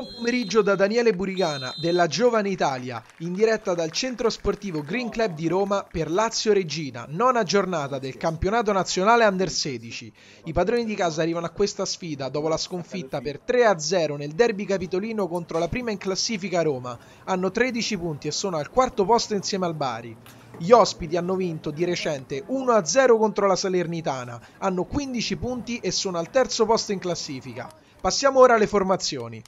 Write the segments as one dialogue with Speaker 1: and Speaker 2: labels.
Speaker 1: Buon pomeriggio da Daniele Burigana della Giovane Italia, in diretta dal centro sportivo Green Club di Roma per Lazio Regina, nona giornata del campionato nazionale Under 16. I padroni di casa arrivano a questa sfida dopo la sconfitta per 3-0 nel derby capitolino contro la prima in classifica Roma. Hanno 13 punti e sono al quarto posto insieme al Bari. Gli ospiti hanno vinto di recente 1-0 contro la Salernitana, hanno 15 punti e sono al terzo posto in classifica. Passiamo ora alle formazioni.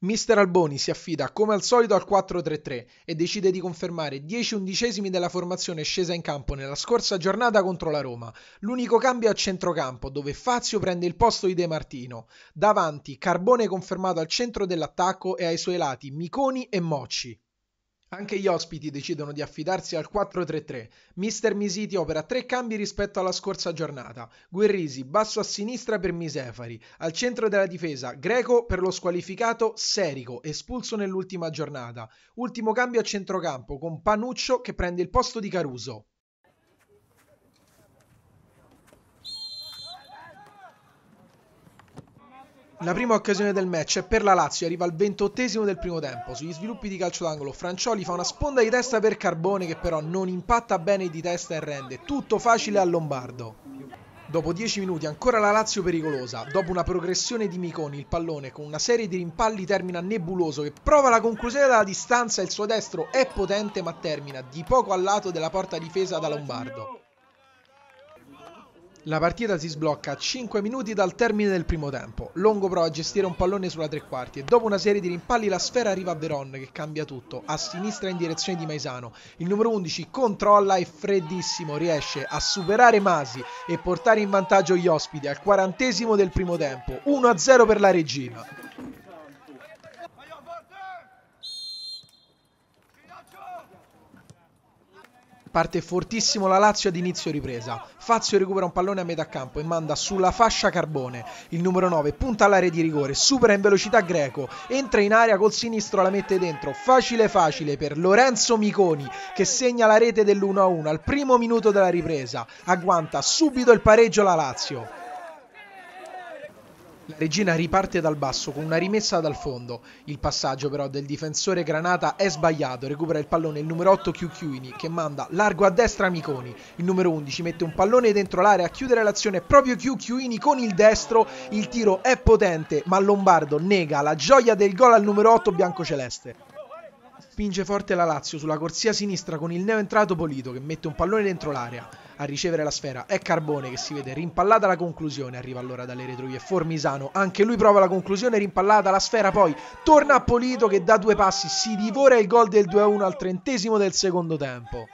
Speaker 1: Mister Alboni si affida come al solito al 4-3-3 e decide di confermare 10 undicesimi della formazione scesa in campo nella scorsa giornata contro la Roma. L'unico cambio a centrocampo dove Fazio prende il posto di De Martino. Davanti Carbone confermato al centro dell'attacco e ai suoi lati Miconi e Mocci. Anche gli ospiti decidono di affidarsi al 4-3-3. Mister Misiti opera tre cambi rispetto alla scorsa giornata. Guerrisi basso a sinistra per Misefari. Al centro della difesa Greco per lo squalificato Serico, espulso nell'ultima giornata. Ultimo cambio a centrocampo con Panuccio che prende il posto di Caruso. La prima occasione del match è per la Lazio, arriva al ventottesimo del primo tempo. Sugli sviluppi di calcio d'angolo, Francioli fa una sponda di testa per Carbone che però non impatta bene di testa e rende tutto facile a Lombardo. Dopo 10 minuti ancora la Lazio pericolosa, dopo una progressione di Miconi il pallone con una serie di rimpalli termina nebuloso che prova la conclusione dalla distanza il suo destro è potente ma termina di poco al lato della porta difesa da Lombardo. La partita si sblocca a 5 minuti dal termine del primo tempo. Longo prova a gestire un pallone sulla tre quarti e dopo una serie di rimpalli la sfera arriva a Veron che cambia tutto, a sinistra in direzione di Maisano. Il numero 11 controlla e freddissimo riesce a superare Masi e portare in vantaggio gli ospiti al quarantesimo del primo tempo. 1-0 per la regina. Parte fortissimo la Lazio ad inizio ripresa. Fazio recupera un pallone a metà campo e manda sulla fascia Carbone. Il numero 9 punta all'area di rigore, supera in velocità Greco, entra in area col sinistro, la mette dentro. Facile facile per Lorenzo Miconi che segna la rete dell'1-1 al primo minuto della ripresa. Agguanta subito il pareggio la Lazio. La regina riparte dal basso con una rimessa dal fondo. Il passaggio però del difensore Granata è sbagliato. Recupera il pallone il numero 8 Chiuchiuini che manda largo a destra Miconi. Il numero 11 mette un pallone dentro l'area a chiudere l'azione proprio Chiuchiuini con il destro. Il tiro è potente ma Lombardo nega la gioia del gol al numero 8 biancoceleste. Spinge forte la Lazio sulla corsia sinistra con il neoentrato Polito che mette un pallone dentro l'area. A ricevere la sfera è Carbone che si vede rimpallata la conclusione. Arriva allora dalle retrovie Formisano. Anche lui prova la conclusione rimpallata la sfera. Poi torna a Polito che da due passi si divora il gol del 2-1 al trentesimo del secondo tempo.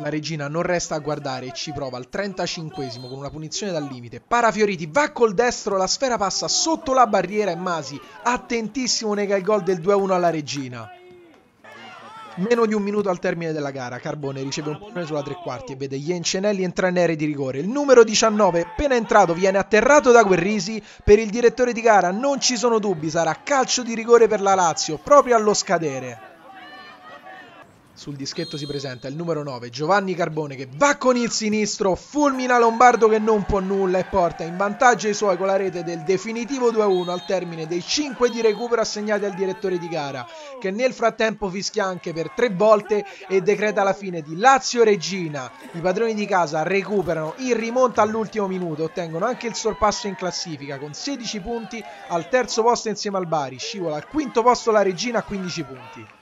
Speaker 1: La regina non resta a guardare e ci prova al 35 con una punizione dal limite. Parafioriti va col destro, la sfera passa sotto la barriera e Masi, attentissimo, nega il gol del 2-1 alla regina. Meno di un minuto al termine della gara, Carbone riceve un pallone sulla tre quarti e vede Iencenelli entrare in area di rigore. Il numero 19, appena entrato, viene atterrato da Guerrisi. Per il direttore di gara non ci sono dubbi, sarà calcio di rigore per la Lazio, proprio allo scadere. Sul dischetto si presenta il numero 9 Giovanni Carbone che va con il sinistro, fulmina Lombardo che non può nulla e porta in vantaggio i suoi con la rete del definitivo 2-1 al termine dei 5 di recupero assegnati al direttore di gara che nel frattempo fischia anche per tre volte e decreta la fine di Lazio Regina. I padroni di casa recuperano in rimonta all'ultimo minuto, ottengono anche il sorpasso in classifica con 16 punti al terzo posto insieme al Bari, scivola al quinto posto la Regina a 15 punti.